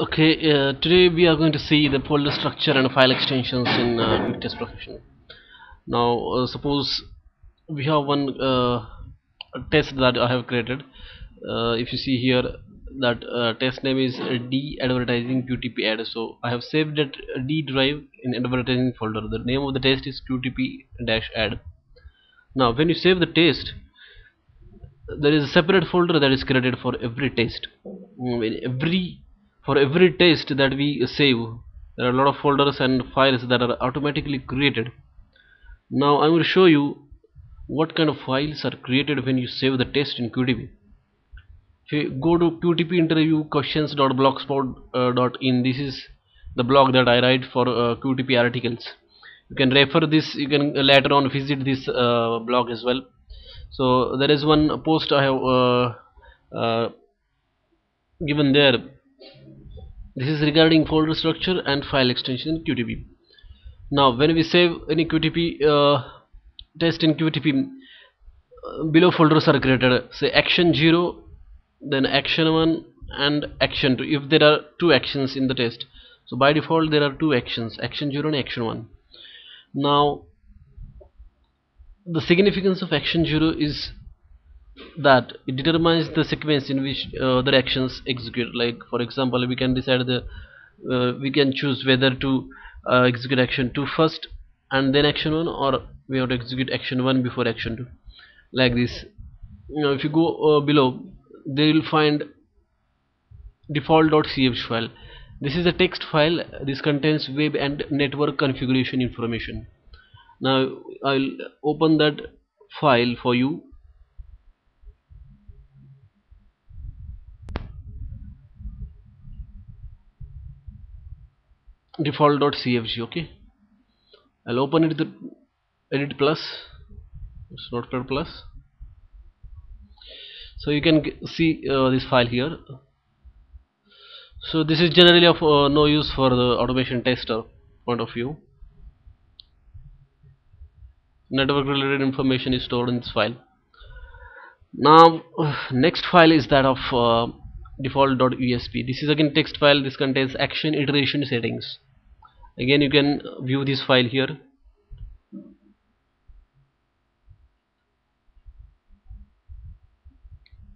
Okay, uh, today we are going to see the folder structure and file extensions in uh, Test Professional. Now, uh, suppose we have one uh, test that I have created. Uh, if you see here, that uh, test name is D advertising QTP ad. So I have saved that D drive in advertising folder. The name of the test is QTP dash ad. Now, when you save the test, there is a separate folder that is created for every test. Mm, every for every test that we save there are a lot of folders and files that are automatically created. Now I will show you what kind of files are created when you save the test in QTP if you go to QTP interview questions.blogspot.in this is the blog that I write for uh, QTP articles. You can refer this you can later on visit this uh, blog as well. So there is one post I have uh, uh given there this is regarding folder structure and file extension in QTP now when we save any QTP uh, test in QTP uh, below folders are created. Say action 0 then action 1 and action 2 if there are two actions in the test. So by default there are two actions action 0 and action 1 now the significance of action 0 is that it determines the sequence in which uh, the actions execute. Like for example we can decide the uh, we can choose whether to uh, execute action 2 first and then action 1 or we have to execute action 1 before action 2 like this. Know if you go uh, below they will find default.cfg file. This is a text file. This contains web and network configuration information. Now I'll open that file for you default.cfg okay? I'll open it the edit plus it's notepad plus. So you can see uh, this file here. So this is generally of uh, no use for the automation tester point of view. Network related information is stored in this file. Now next file is that of uh, default.usp this is again text file. This contains action iteration settings again you can view this file here.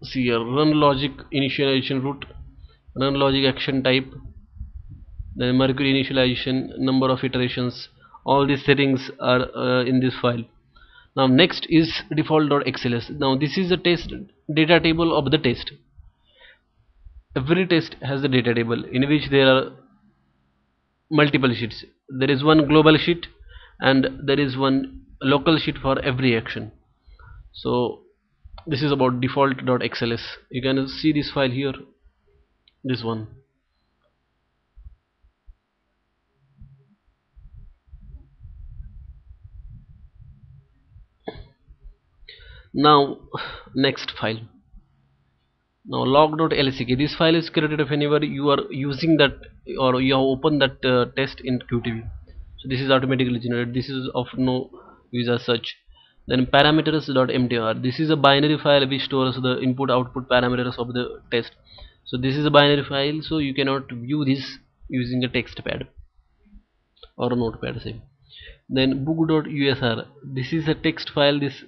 See here run logic initialization route run logic action type then mercury initialization number of iterations all these settings are uh, in this file. Now next is default.xls now this is the test data table of the test. Every test has a data table in which there are multiple sheets. There is one global sheet and there is one local sheet for every action. So this is about default.xls you can see this file here this one. Now next file now lock.lck this file is created whenever you are using that or you have opened that uh, test in QTP so this is automatically generated. This is of no use as such. Then parameters.mtr this is a binary file which stores the input output parameters of the test. So this is a binary file so you cannot view this using a text pad or a notepad same then book.usr this is a text file. This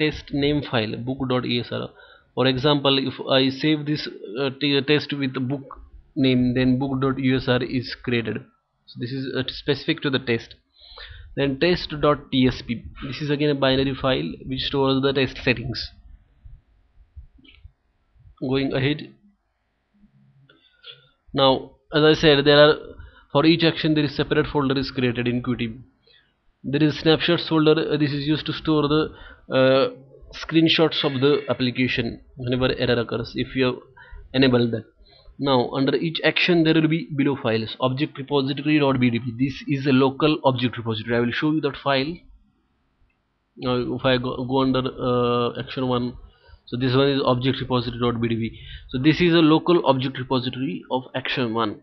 test name file book.usr for example if I save this uh, test with the book name then book.usr is created. So this is uh, specific to the test. Then test.tsp this is again a binary file which stores the test settings. Going ahead. Now as I said there are for each action there is separate folder is created in Qtp there is snapshots folder. Uh, this is used to store the uh, screenshots of the application whenever error occurs if you enable that. Now under each action there will be below files. Object repository repository.bdb this is a local object repository. I will show you that file. Now if I go, go under uh, action 1 so this one is object repository repository.bdb so this is a local object repository of action 1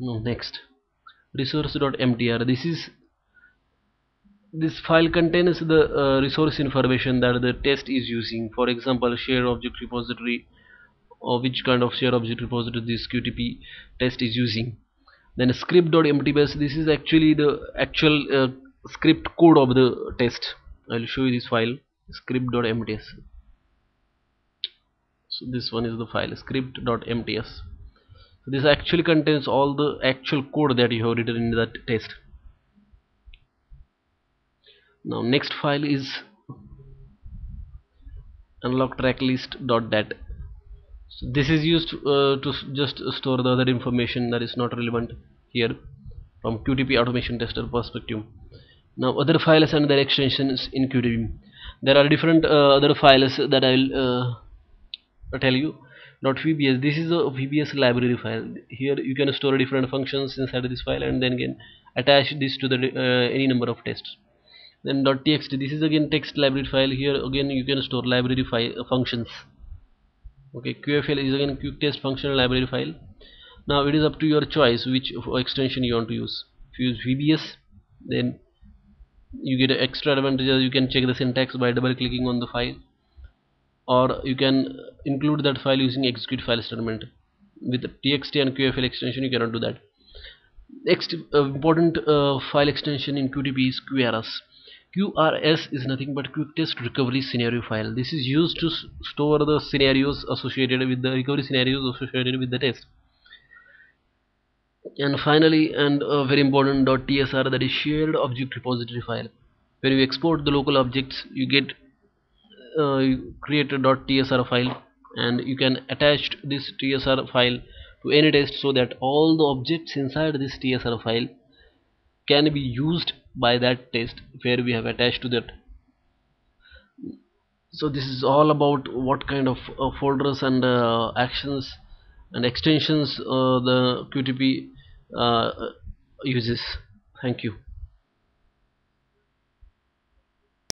now next. Resource.mtr this is this file contains the uh, resource information that the test is using. For example shared object repository or which kind of share object repository this qtp test is using. Then script.mts this is actually the actual uh, script code of the test. I'll show you this file script.mts so this one is the file script.mts so this actually contains all the actual code that you have written in that test now next file is analogtracklist.dat so this is used uh, to just store the other information that is not relevant here from QTP automation tester perspective. Now other files and their extensions in QTP there are different uh, other files that I will uh, tell you. Not .vbs this is a vbs library file. Here you can store different functions inside this file and then again attach this to the uh, any number of tests then .txt. This is again text library file. Here again you can store library file uh, functions. Okay qfl is again quick test function library file. Now it is up to your choice which extension you want to use. If you use vbs then you get extra advantages. You can check the syntax by double clicking on the file. Or you can include that file using execute file statement. With txt and qfl extension you cannot do that. Next uh, important uh, file extension in qtp is qrs qrs is nothing but quick test recovery scenario file. This is used to store the scenarios associated with the recovery scenarios associated with the test. And finally and a very important .tsr that is shared object repository file. When you export the local objects you get uh, you create a .tsr file and you can attach this tsr file to any test so that all the objects inside this tsr file can be used by that test where we have attached to that. So this is all about what kind of uh, folders and uh, actions and extensions uh, the QTP uh, uses. Thank you